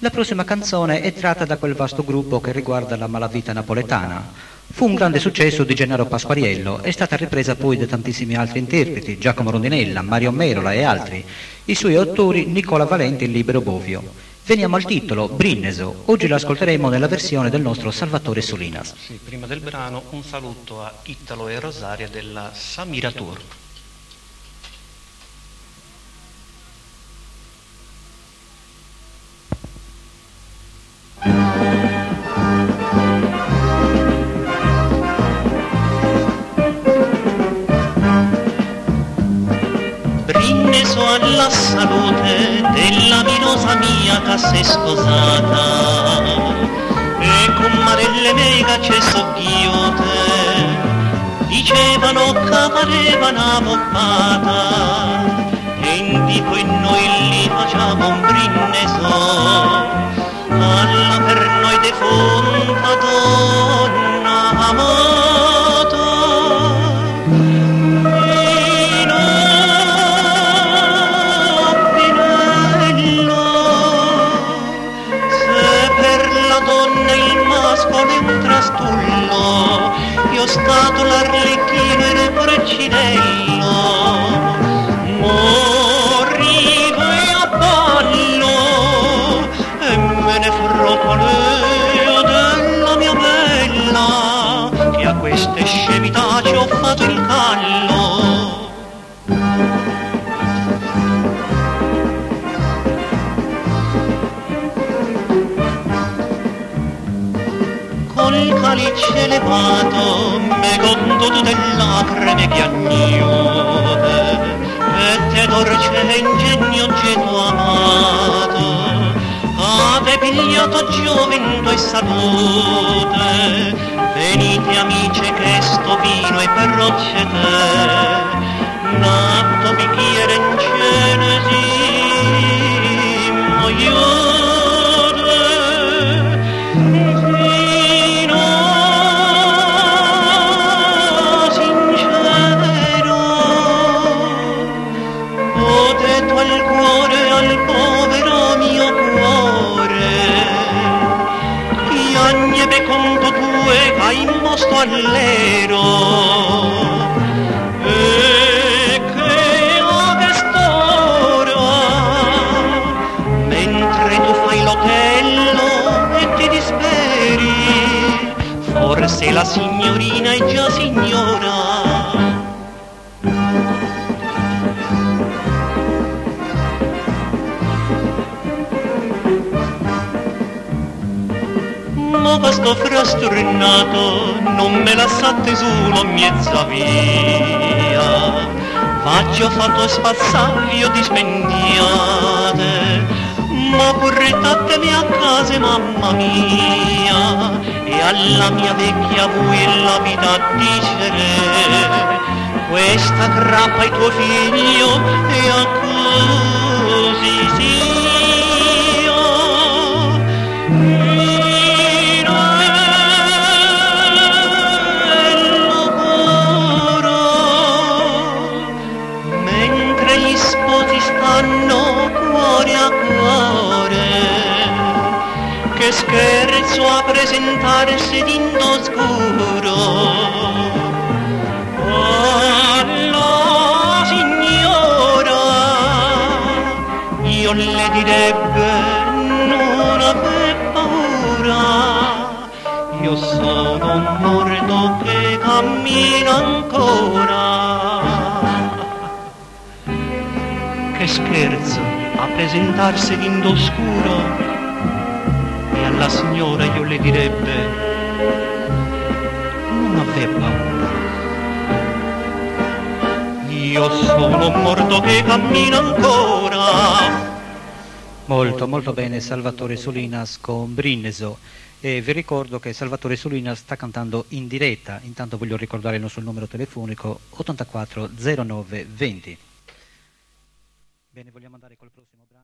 La prossima canzone è tratta da quel vasto gruppo che riguarda la malavita napoletana. Fu un grande successo di Gennaro Pasquariello, è stata ripresa poi da tantissimi altri interpreti, Giacomo Rondinella, Mario Merola e altri. I suoi autori Nicola Valenti e Libero Bovio. Veniamo al titolo, Brinneso. Oggi lo ascolteremo nella versione del nostro Salvatore Solinas. Sì, prima del brano un saluto a Italo e Rosaria della Samira Tour. Alla salute della minosa mia che si è sposata. E con Marelle mega c'è sogghiute dicevano che pareva una poppata e in tipo e noi li facciamo un brinneso scemità ci ho fatto il callo. Col calice elevato me conto tu delle lacrime piagnute e te dolce ingegno geto amato ave pigliato gioventù e salute e rocce te nato bicchiere in cenesi moiute Vino sincero, ho detto al cuore, al povero mio cuore, piagne per conto tue che hai imposto all'ero. Forse la signorina è già signora. Ma questo frastornato non me lasciate solo mezza via Faccio fatto spazzaglio di spendiate Ma portatemi a casa mamma mia. E alla mia vecchia voi la vita dicere Questa grappa è tuo figlio e a così sia cuore che scherzo a presentarsi d'indoscuro. Alla signora io le direbbe non aver paura. Io sono un morto che cammina ancora. Che scherzo a presentarsi d'indoscuro e alla signora io le direbbe non aver paura io sono un morto che cammina ancora Molto, molto bene Salvatore Solinas con Brinneso. E vi ricordo che Salvatore Solinas sta cantando in diretta, intanto voglio ricordare il nostro numero telefonico 84 09 20. Bene, vogliamo andare col prossimo brano.